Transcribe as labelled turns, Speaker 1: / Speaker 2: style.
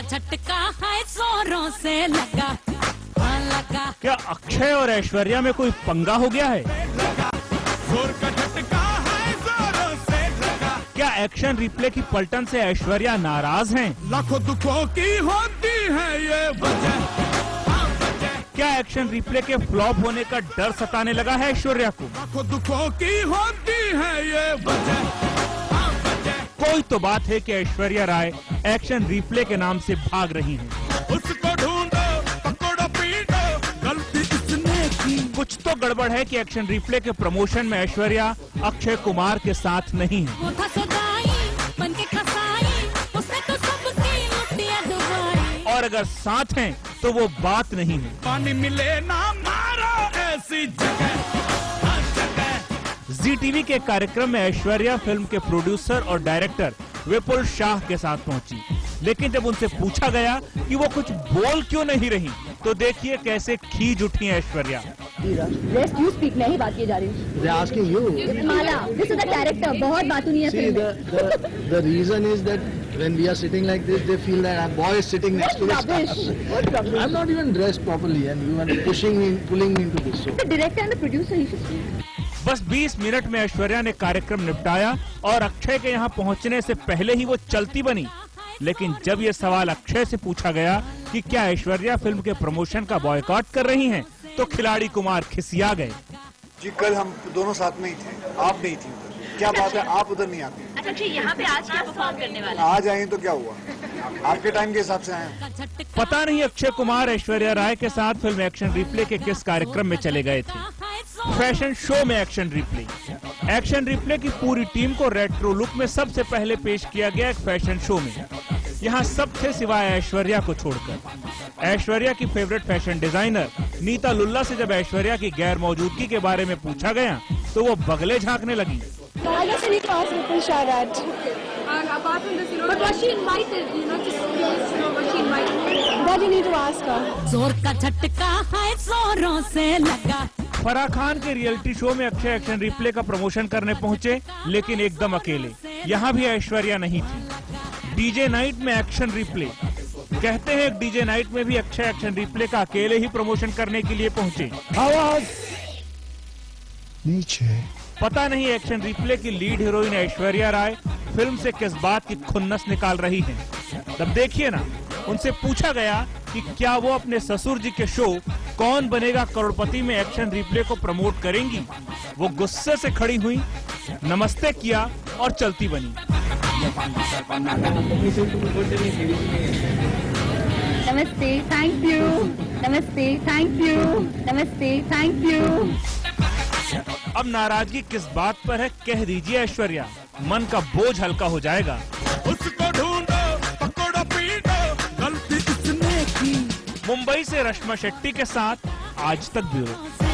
Speaker 1: का झटका है जोरों से लगा। हाँ लगा।
Speaker 2: क्या अक्षय और ऐश्वर्या में कोई पंगा हो गया है?
Speaker 3: ज़ोर का झटका है जोरों से लगा।
Speaker 2: क्या एक्शन रिप्ले की पलटन से ऐश्वर्या नाराज़ हैं?
Speaker 3: लाखों दुखों की होती है ये वजह।
Speaker 2: क्या एक्शन रिप्ले के फ्लॉप होने का डर सताने लगा है ऐश्वर्या को?
Speaker 3: लाखों दुखों की होती है ये वजह।
Speaker 2: कोई तो बात है कि ऐश्वर्या राय एक्शन रिप्ले के नाम से भाग रही हैं।
Speaker 3: उसको ढूंढो पकड़ो पीटो। गलती इसने की।
Speaker 2: कुछ तो गड़बड़ है कि एक्शन रिप्ले के प्रमोशन में ऐश्वर्या अक्षय कुमार के साथ नहीं है।
Speaker 1: वो था तो सबकी लुटिया डुबाई।
Speaker 2: और अगर साथ हैं तो वो बात नहीं है।
Speaker 3: पानी मिले ना मारो ऐसी जगह
Speaker 2: जी टीवी के कार्यक्रम में ऐश्वर्या फ़िल्म के प्रोड्यूसर और डायरेक्टर विपुल शाह के साथ पहुँची लेकिन जब उनसे पूछा गया कि वो कुछ बोल क्यों नहीं रही तो देखिए कैसे खींच उठी हैं ऐश्वर्या
Speaker 4: रेस्ट यू स्पीक मैं ही बात की जा रही हूँ
Speaker 5: They're asking you.
Speaker 4: Mala this is the character बहुत बातूनी है
Speaker 5: See, the, the, the reason is that when we are sitting like this, they feel that our boy is sitting next to the star.
Speaker 4: What rubbish?
Speaker 5: I'm not even dressed properly and you are pushing me, pulling me into this. So,
Speaker 4: The director and the producer, he should speak.
Speaker 2: बस 20 minute में ऐश्वर्या ने कार्यक्रम निपटाया और अक्षय के यहाँ पहुँचने से पहले ही वो चलती बनी। लेकिन जब ये सवाल अक्षय से पूछा गया कि क्या ऐश्वर्या फ़िल्म के प्रमोशन का बॉयकॉट कर रही हैं, तो खिलाड़ी कुमार खिसिया गए।
Speaker 6: जी कल हम दोनों साथ में ही थे। आप नहीं थी क्या बात है? आप उधर नहीं आती।
Speaker 7: अच्छा अक्षय यहाँ पे आज क्या परफॉर्म करने वाला
Speaker 6: आज आए तो क्या हुआ? आपके टाइम के हिसाब से आए
Speaker 2: पता नहीं अक्षय कुमार ऐश्वर्या राय के साथ फ़िल्म एक्शन रिप्ले के किस कार्यक्रम में चले गए थे। फ़ैशन शो में एक्शन रिप्ले एक्शन रिप्ले की पूरी टीम को रेट्रो लुक में सबसे पहले पेश किया गया एक फ़ैशन शो में यहाँ सब थे सिवाय ऐश्वर्या को छोड़कर ऐश्वर्या की favourite fashion designer Neeta Lulla से जब ऐश्वर्या की गैर मौजूदगी के बारे में पूछा गया तो वो बगले झांकने लगी
Speaker 4: I just need to ask Vipul Shah that.
Speaker 8: apart from this, you know, but was she invited? You know, just curious to know, was she invited?
Speaker 4: That you need to ask her.
Speaker 1: ज़ोर का झटका है जोरों से लगा
Speaker 2: फराह खान के reality show में Akshay action replay का प्रमोशन करने पहुँचे लेकिन एकदम अकेले। यहाँ भी ऐश्वर्या नहीं थी। डीजे नाइट में एक्शन रिप्ले कहते हैं डीजे नाइट में भी अक्षय एक्शन रिप्ले का अकेले ही प्रमोशन करने के लिए पहुँचे।
Speaker 3: आवाज़! नीचे।
Speaker 2: पता नहीं एक्शन रिप्ले की lead heroine Aishwarya Rai film से किस बात की खुन्नस निकाल रही हैं। तब देखिए ना उनसे पूछा गया कि क्या वो अपने ससुर जी के शो कौन बनेगा करोड़पति में एक्शन रिप्ले को प्रमोट करेंगी वो गुस्से से खड़ी हुई नमस्ते किया और चलती बनी
Speaker 4: Namaste, thank you. Namaste, thank you. Namaste, thank you.
Speaker 2: अब नाराज़गी किस बात पर है कह दीजिए ऐश्वर्या मन का बोझ हल्का हो जाएगा मुंबई से रश्मा शेट्टी के साथ आज तक ब्यूरो।